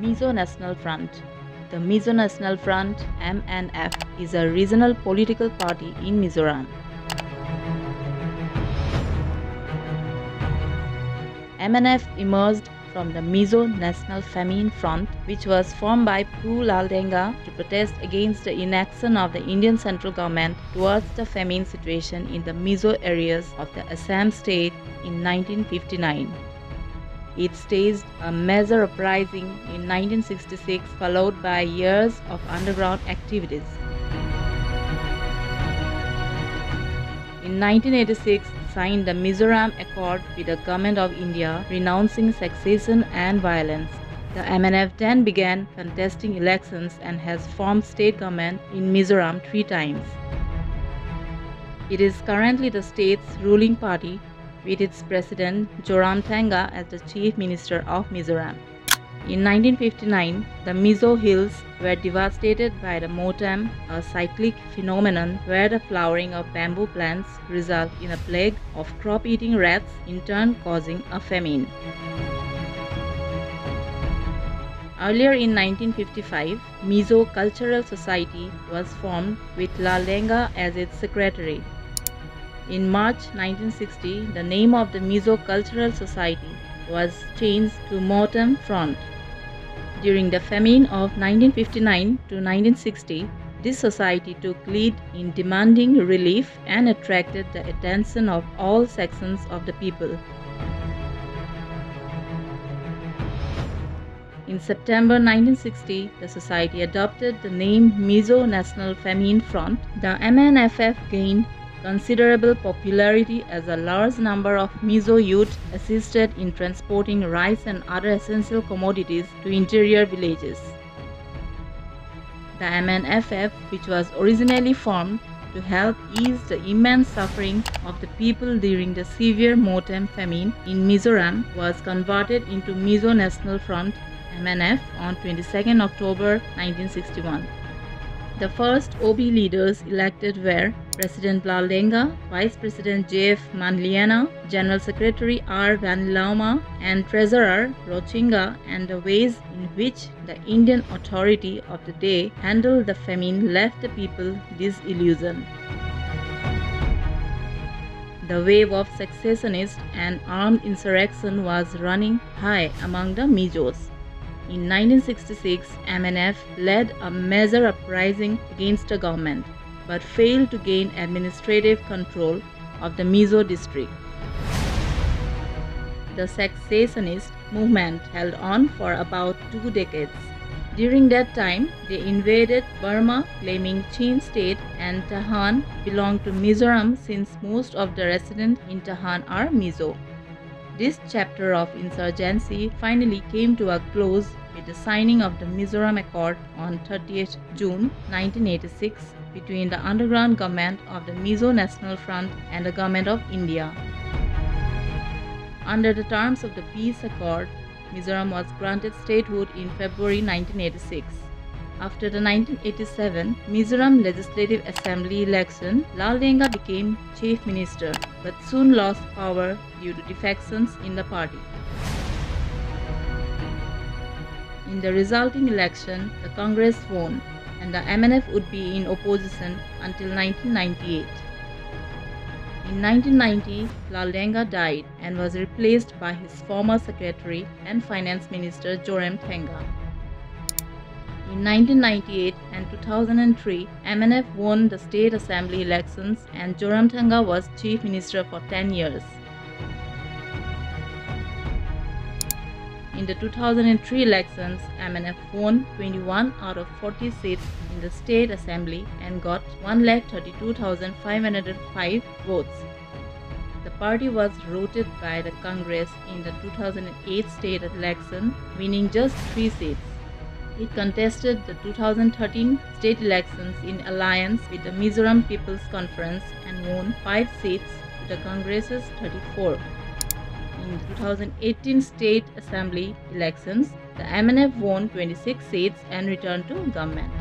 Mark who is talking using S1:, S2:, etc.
S1: Mizo National Front. The Mizo National Front MNF is a regional political party in Mizoram. MNF emerged from the Mizo National Famine Front, which was formed by Pu Laldenga to protest against the inaction of the Indian central government towards the famine situation in the Mizo areas of the Assam state in 1959. It staged a major uprising in 1966 followed by years of underground activities. In 1986, signed the Mizoram Accord with the Government of India renouncing secession and violence. The MNF then began contesting elections and has formed state government in Mizoram three times. It is currently the state's ruling party with its president Zoramthanga as the chief minister of Mizoram. In 1959, the Mizo Hills were devastated by the motam, a cyclic phenomenon where the flowering of bamboo plants result in a plague of crop-eating rats, in turn causing a famine. Earlier in 1955, Mizo Cultural Society was formed with Laldenga as its secretary. In March 1960, the name of the Mizo Cultural Society was changed to Motam Front. During the famine of 1959 to 1960, this society took lead in demanding relief and attracted the attention of all sections of the people. In September 1960, the society adopted the name Mizo National Famine Front. The MNFF gained considerable popularity as a large number of Mizo youth assisted in transporting rice and other essential commodities to interior villages. The MNFF, which was originally formed to help ease the immense suffering of the people during the severe Motam famine in Mizoram, was converted into Mizo National Front MNF on 22 October 1961. The first OB leaders elected were President Laldenga, Vice President J.F. Manliana, General Secretary R. Vanlauma, and Treasurer Rochinga, and the ways in which the Indian authority of the day handled the famine left the people disillusioned. The wave of secessionist and armed insurrection was running high among the Mizos. In 1966, MNF led a major uprising against the government, but failed to gain administrative control of the Mizo district. The secessionist movement held on for about two decades. During that time, they invaded Burma, claiming Chin state and Tahan belonged to Mizoram since most of the residents in Tahan are Mizo. This chapter of insurgency finally came to a close with the signing of the Mizoram Accord on 30th June 1986 between the underground government of the Mizo National Front and the government of India. Under the terms of the peace accord, Mizoram was granted statehood in February 1986. After the 1987 Mizoram Legislative Assembly election, Laldenga became chief minister but soon lost power due to defections in the party. In the resulting election, the Congress won and the MNF would be in opposition until 1998. In 1990, Laldenga died and was replaced by his former secretary and finance minister Joram Zoramthanga. In 1998 and 2003, MNF won the state assembly elections and Joram Zoramthanga was chief minister for 10 years. In the 2003 elections, MNF won 21 out of 40 seats in the state assembly and got 1,32,505 votes. The party was routed by the Congress in the 2008 state election, winning just three seats. It contested the 2013 state elections in alliance with the Mizoram People's Conference and won five seats to the Congress's 34 in the 2018 state assembly elections, the MNF won 26 seats and returned to government.